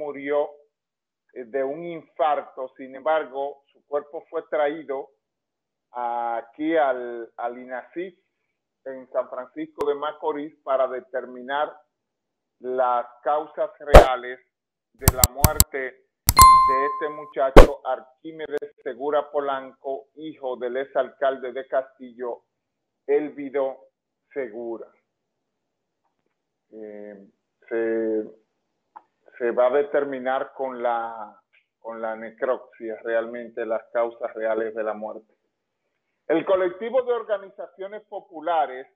murió eh, de un infarto. Sin embargo, su cuerpo fue traído aquí al, al INACIF en San Francisco de Macorís para determinar las causas reales de la muerte de este muchacho Arquímedes Segura Polanco, hijo del exalcalde de Castillo, Elvido Segura. Eh, se, se, va a determinar con la, con la necropsia realmente las causas reales de la muerte. El colectivo de organizaciones populares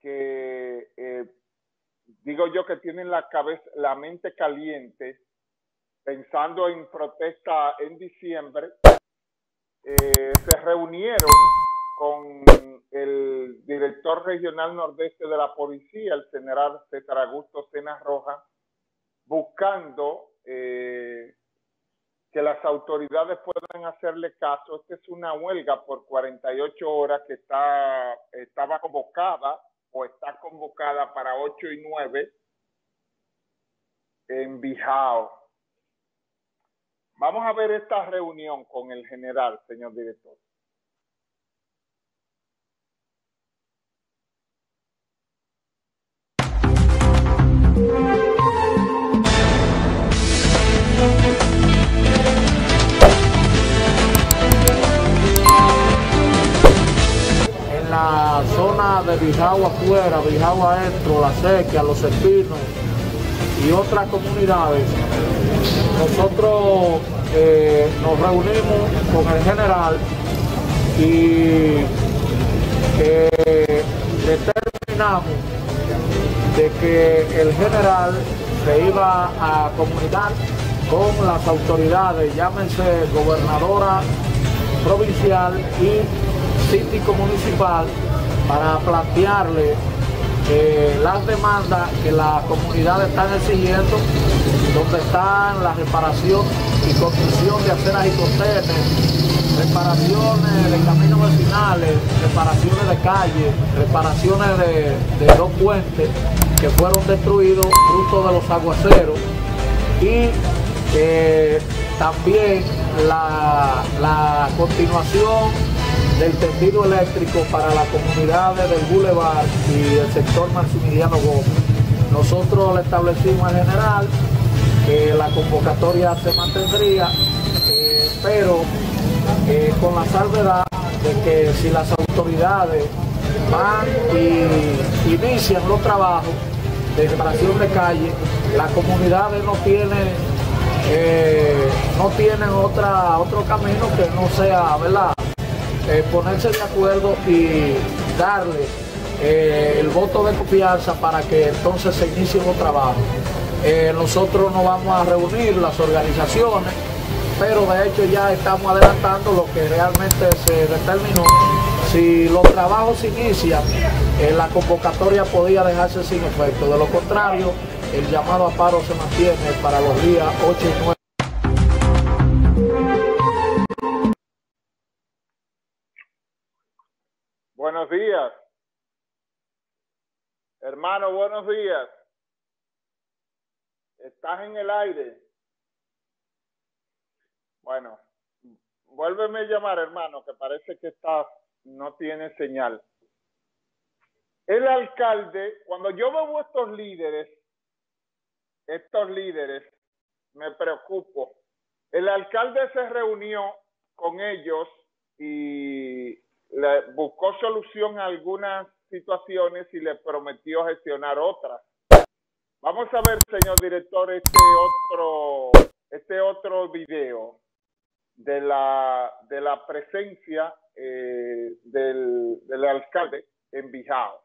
que eh, digo yo que tienen la cabeza, la mente caliente, pensando en protesta en diciembre, eh, se reunieron con el director regional nordeste de la policía, el general César Augusto Cena Roja, buscando eh, que las autoridades puedan hacerle caso. Esta es una huelga por 48 horas que está, estaba convocada o está convocada para 8 y 9 en Bijao. Vamos a ver esta reunión con el general, señor director. Zona de Bijao afuera, Bijao adentro, La Sequia, Los Espinos y otras comunidades, nosotros eh, nos reunimos con el general y eh, determinamos de que el general se iba a comunicar con las autoridades, llámense gobernadora provincial y síndico municipal para plantearle eh, las demandas que las comunidades están exigiendo, donde están la reparación y construcción de aceras y contenes, reparaciones de caminos vecinales, reparaciones de calles, reparaciones de, dos puentes que fueron destruidos fruto de los aguaceros y eh, también la, la continuación del tendido eléctrico para las comunidades del Boulevard y el sector Maximiliano Gómez. Nosotros le establecimos al general que la convocatoria se mantendría, eh, pero eh, con la salvedad de que si las autoridades van y inician los trabajos de reparación de calle, las comunidades no tienen eh, no tienen otro camino que no sea, ¿verdad? Eh, ponerse de acuerdo y darle eh, el voto de confianza para que entonces se inicie los trabajos. Eh, nosotros nos vamos a reunir las organizaciones, pero de hecho ya estamos adelantando lo que realmente se determinó. Si los trabajos se inician, la convocatoria podía dejarse sin efecto. De lo contrario, el llamado a paro se mantiene para los días 8 y 9. Días. Hermano, buenos días. Estás en el aire. Bueno, vuélveme a llamar, hermano, que parece que estás, no tiene señal. El alcalde, cuando yo veo estos líderes, estos líderes, me preocupo. El alcalde se reunió con ellos y le buscó solución a algunas situaciones y le prometió gestionar otras. Vamos a ver, señor director, este otro, este otro video de la, de la presencia eh, del, del alcalde en Bijao.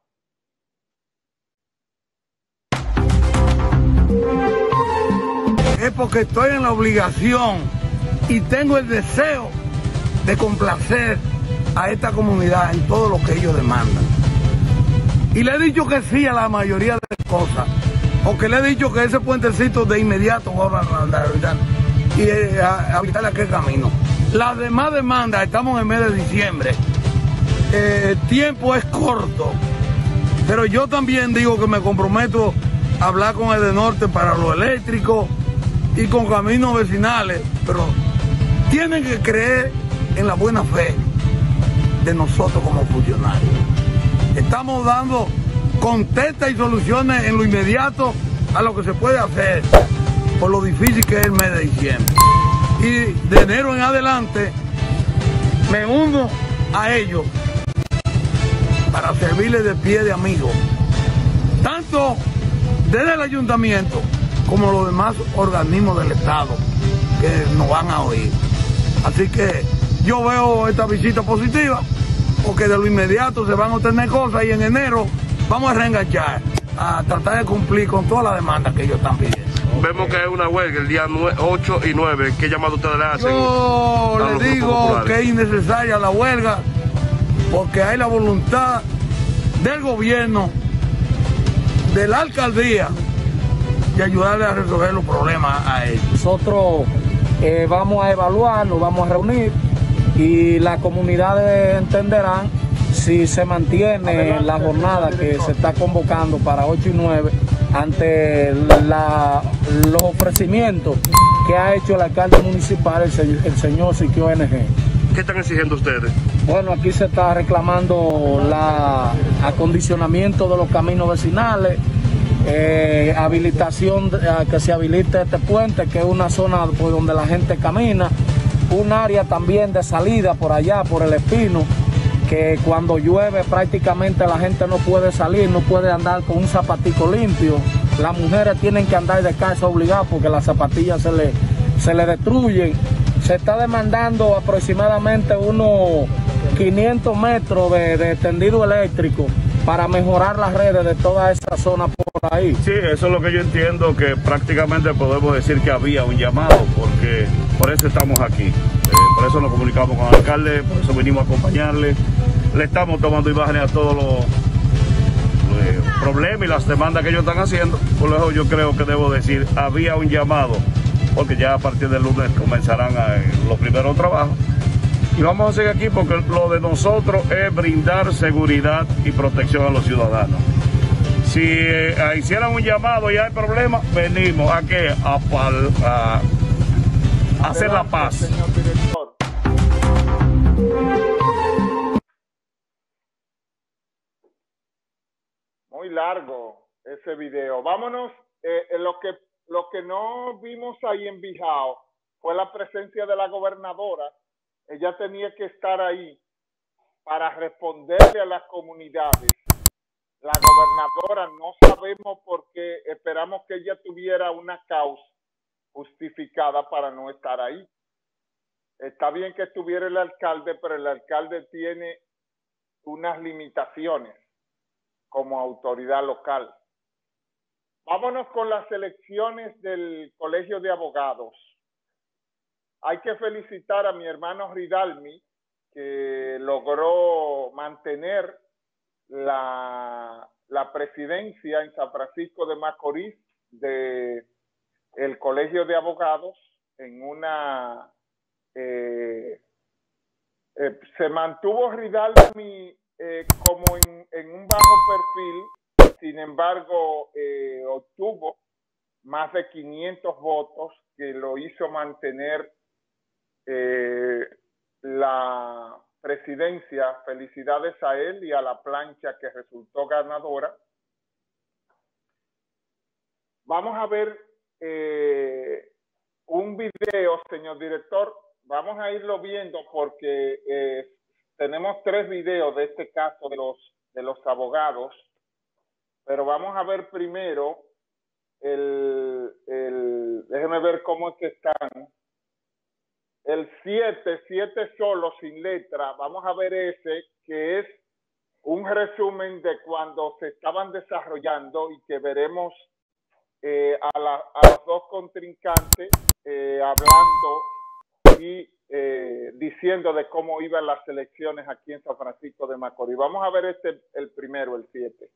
Es porque estoy en la obligación y tengo el deseo de complacer a esta comunidad en todo lo que ellos demandan. Y le he dicho que sí a la mayoría de las cosas, porque le he dicho que ese puentecito de inmediato va a y eh, a, habitar aquel camino. Las demás demandas, estamos en mes de diciembre, el tiempo es corto, pero yo también digo que me comprometo hablar con el de norte para lo eléctrico y con caminos vecinales, pero tienen que creer en la buena fe nosotros como funcionarios. Estamos dando contestas y soluciones en lo inmediato a lo que se puede hacer por lo difícil que es el mes de diciembre. Y de enero en adelante me uno a ellos para servirles de pie de amigo, tanto desde el ayuntamiento como los demás organismos del Estado que nos van a oír. Así que yo veo esta visita positiva porque de lo inmediato se van a obtener cosas y en enero vamos a reenganchar, a tratar de cumplir con todas las demandas que ellos están pidiendo. Vemos que hay una huelga el día 8 y 9. ¿Qué llamado ustedes le hacen? Yo le digo que es innecesaria la huelga porque hay la voluntad del gobierno, de la alcaldía, de ayudarle a resolver los problemas a ellos. Nosotros eh, vamos a evaluar, nos vamos a reunir y las comunidades entenderán si se mantiene la jornada que se está convocando para 8 y 9 ante los ofrecimientos que ha hecho el alcalde municipal, el, señor Siquio NG. ¿Qué están exigiendo ustedes? Bueno, aquí se está reclamando el acondicionamiento de los caminos vecinales, eh, habilitación, que se habilite este puente, que es una zona por donde la gente camina, un área también de salida por allá, por el Espino, que cuando llueve prácticamente la gente no puede salir, no puede andar con un zapatico limpio. Las mujeres tienen que andar de casa obligadas porque las zapatillas se le, se le destruyen. Se está demandando aproximadamente unos 500 metros de, tendido eléctrico para mejorar las redes de toda esa zona por ahí. Sí, eso es lo que yo entiendo, que prácticamente podemos decir que había un llamado, porque por eso estamos aquí. Eh, por eso nos comunicamos con el alcalde, por eso venimos a acompañarle le estamos tomando imágenes a todos los, problemas y las demandas que ellos están haciendo. Por eso yo creo que debo decir, había un llamado, porque ya a partir del lunes comenzarán los primeros trabajos. Y vamos a seguir aquí porque lo de nosotros es brindar seguridad y protección a los ciudadanos. Si eh, hicieran un llamado y hay problemas, venimos a qué? A, a hacer la paz. muy largo ese video. Vámonos, eh, lo, que, lo que no vimos ahí en Bijao fue la presencia de la gobernadora. Ella tenía que estar ahí para responderle a las comunidades. La gobernadora no sabemos por qué, esperamos que ella tuviera una causa justificada para no estar ahí. Está bien que estuviera el alcalde, pero el alcalde tiene unas limitaciones como autoridad local. Vámonos con las elecciones del Colegio de Abogados. Hay que felicitar a mi hermano Ridalmi, que logró mantener la, la presidencia en San Francisco de Macorís de el Colegio de Abogados en una eh, eh, se mantuvo Ridalmi eh, como en, un bajo perfil, sin embargo, eh, obtuvo más de 500 votos que lo hizo mantener eh, la presidencia. Felicidades a él y a la plancha que resultó ganadora. Vamos a ver un video, señor director. Vamos a irlo viendo porque tenemos tres videos de este caso de los, de los abogados, pero vamos a ver primero el, el déjeme ver cómo están. El 7, 7 solo, sin letra, vamos a ver ese, que es un resumen de cuando se estaban desarrollando y que veremos eh, a, la, a, los dos contrincantes eh, hablando y eh, diciendo de cómo iban las elecciones aquí en San Francisco de Macorís. Vamos a ver este, el primero, el 7.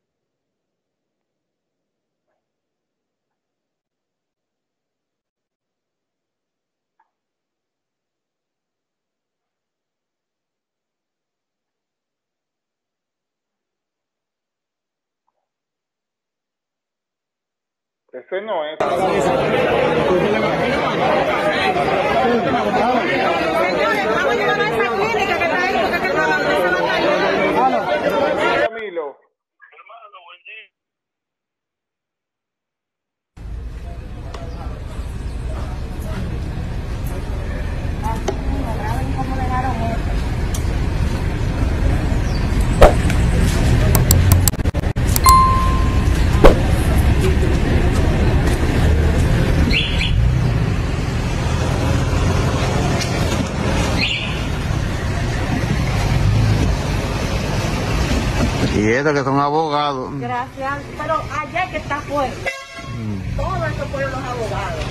Ese no es. Y estos que son abogados. Gracias, pero allá que está fuera. Todo eso fueron los abogados.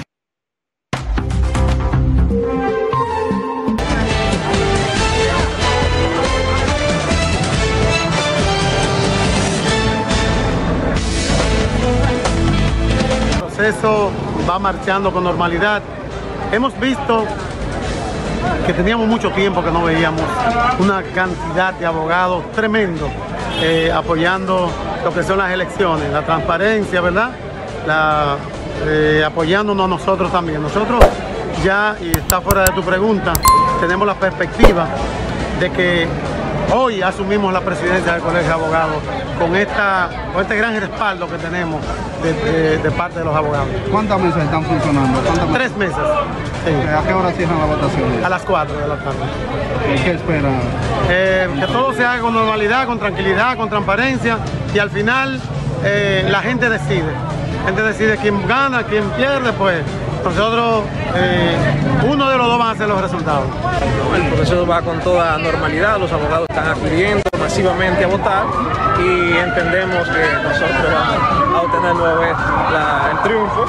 El proceso va marchando con normalidad. Hemos visto que teníamos mucho tiempo que no veíamos una cantidad de abogados tremendo eh, apoyando lo que son las elecciones, la transparencia, ¿verdad? La, eh, apoyándonos nosotros también. Nosotros ya, y está fuera de tu pregunta, tenemos la perspectiva de que hoy asumimos la presidencia del Colegio de Abogados con, esta, con este gran respaldo que tenemos de, de- de parte de los abogados. ¿Cuántas mesas están funcionando? ¿Cuántas mesas? Tres meses, sí, ¿A qué hora cierran la votación? a las cuatro de la tarde. ¿Y qué espera? Eh, que todo se haga con normalidad, con tranquilidad, con transparencia y al final eh, la gente decide. La gente decide quién gana, quién pierde, pues nosotros, eh, uno de los dos van a hacer los resultados. El proceso va con toda normalidad, los abogados están acudiendo masivamente a votar y entendemos que nosotros vamos a obtener nueva vez la- el triunfo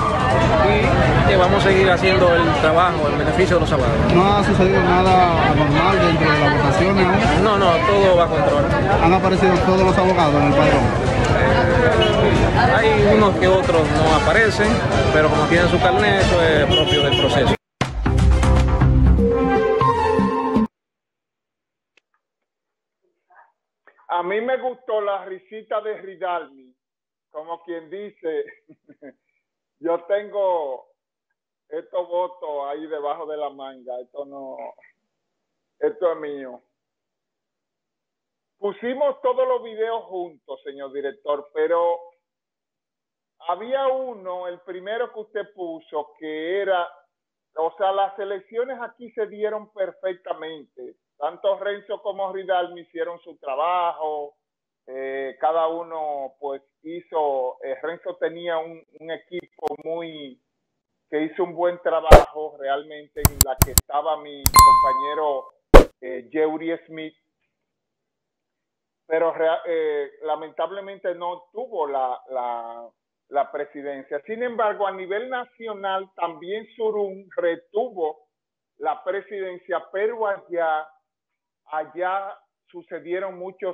y que vamos a seguir haciendo el trabajo en beneficio de los abogados. ¿No ha sucedido nada anormal dentro de las votaciones? No, no, todo va a control. ¿Han aparecido todos los abogados en el padrón? Hay unos que otros no aparecen, pero como tienen su carnet, eso es propio del proceso. A mí me gustó la risita de Ridalmi, como quien dice, yo tengo estos votos ahí debajo de la manga, esto no, esto es mío. Pusimos todos los videos juntos, señor director, pero había uno, el primero que usted puso, que era, o sea, las elecciones aquí se dieron perfectamente. Tanto Renzo como Ridalmi hicieron su trabajo, eh, cada uno pues hizo, eh, Renzo tenía un, equipo muy, que hizo un buen trabajo realmente en la que estaba mi compañero eh, Smith, pero eh, lamentablemente no tuvo la, la, la presidencia. Sin embargo, a nivel nacional también Surún retuvo la presidencia, pero allá, allá sucedieron muchos